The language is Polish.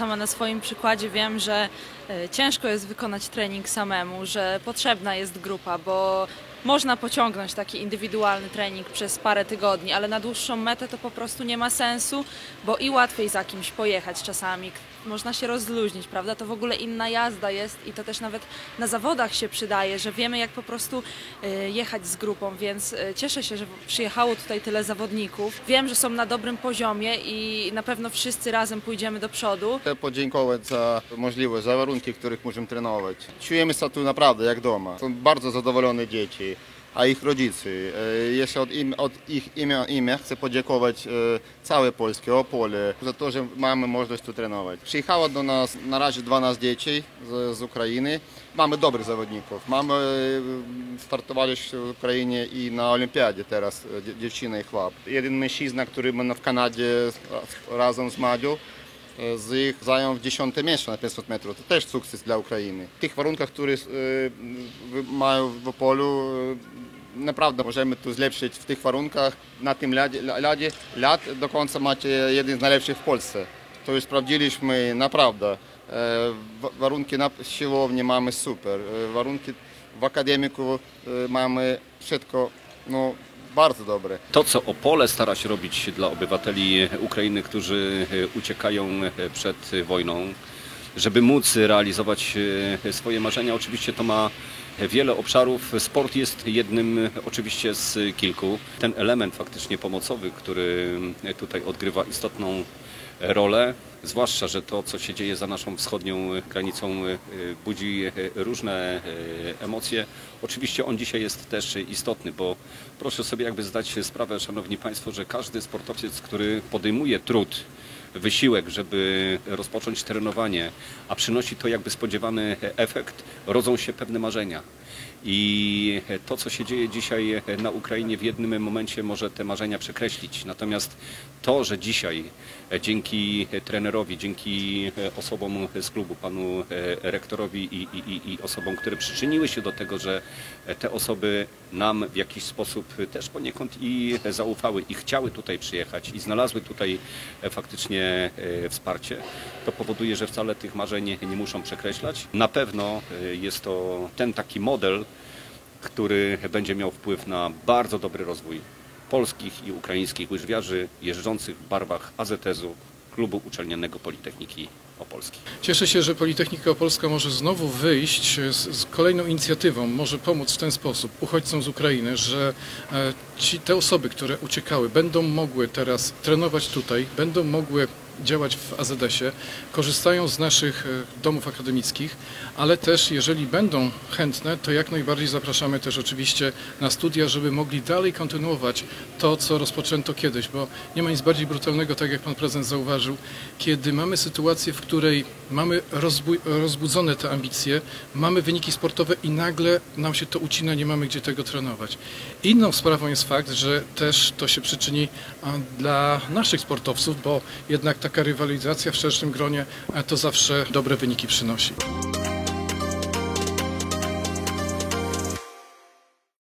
Sama na swoim przykładzie wiem, że e, ciężko jest wykonać trening samemu, że potrzebna jest grupa, bo można pociągnąć taki indywidualny trening przez parę tygodni, ale na dłuższą metę to po prostu nie ma sensu, bo i łatwiej za kimś pojechać czasami. Można się rozluźnić, prawda? To w ogóle inna jazda jest i to też nawet na zawodach się przydaje, że wiemy jak po prostu e, jechać z grupą, więc e, cieszę się, że przyjechało tutaj tyle zawodników. Wiem, że są na dobrym poziomie i na pewno wszyscy razem pójdziemy do przodu. Chcę podziękować za możliwość, za warunki, w których możemy trenować. Czujemy się tu naprawdę jak doma. Są bardzo zadowolone dzieci, a ich rodzice. E, Jeszcze od, im, od ich imię, imię chcę podziękować e, całe Polskie, Opole, za to, że mamy możliwość tu trenować. Przyjechało do nas na razie 12 dzieci z, z Ukrainy. Mamy dobrych zawodników. Mamy, e, startowaliśmy w Ukrainie i na Olimpiadzie teraz, dzie- dziewczyny i chłop. Jeden mężczyzna, który był w Kanadzie razem z Madzią, z ich zajął 10 miejsce na 500 metrów. To też sukces dla Ukrainy. W tych warunkach, które w- mają w Opolu, naprawdę możemy tu zlepszyć w tych warunkach. Na tym ladzie, lad do końca macie jeden z najlepszych w Polsce. To już sprawdziliśmy naprawdę. E, wa- Warunki na siłowni mamy super. E, Warunki w akademiku e, mamy wszystko no, bardzo dobre. To, co Opole stara się robić dla obywateli Ukrainy, którzy uciekają przed wojną, żeby móc realizować swoje marzenia, oczywiście to ma wiele obszarów. Sport jest jednym oczywiście z kilku. Ten element faktycznie pomocowy, który tutaj odgrywa istotną rolę, zwłaszcza, że to, co się dzieje za naszą wschodnią granicą, budzi różne emocje. Oczywiście on dzisiaj jest też istotny, bo proszę sobie jakby zdać sprawę, Szanowni Państwo, że każdy sportowiec, który podejmuje trud, wysiłek, żeby rozpocząć trenowanie, a przynosi to jakby spodziewany efekt, rodzą się pewne marzenia. I to, co się dzieje dzisiaj na Ukrainie, w jednym momencie może te marzenia przekreślić. Natomiast to, że dzisiaj dzięki trenerowi, dzięki osobom z klubu, panu rektorowi i, i, i- osobom, które przyczyniły się do tego, że te osoby nam w jakiś sposób też poniekąd i zaufały i chciały tutaj przyjechać i znalazły tutaj faktycznie e, wsparcie, to powoduje, że wcale tych marzeń nie muszą przekreślać. Na pewno e, jest to ten taki model, który będzie miał wpływ na bardzo dobry rozwój polskich i ukraińskich łyżwiarzy jeżdżących w barwach AZS-u Klubu Uczelnianego Politechniki Opolskiej. Cieszę się, że Politechnika Opolska może znowu wyjść z, z kolejną inicjatywą, może pomóc w ten sposób uchodźcom z Ukrainy, że e, ci, te osoby, które uciekały, będą mogły teraz trenować tutaj, będą mogły działać w AZS-ie, korzystają z naszych e, domów akademickich, ale też jeżeli będą chętne, to jak najbardziej zapraszamy też oczywiście na studia, żeby mogli dalej kontynuować to, co rozpoczęto kiedyś, bo nie ma nic bardziej brutalnego, tak jak pan prezydent zauważył, kiedy mamy sytuację, w której mamy rozbudzone te ambicje, mamy wyniki sportowe i nagle nam się to ucina, nie mamy gdzie tego trenować. Inną sprawą jest fakt, że też to się przyczyni dla naszych sportowców, bo jednak taka rywalizacja w szerszym gronie a, to zawsze dobre wyniki przynosi.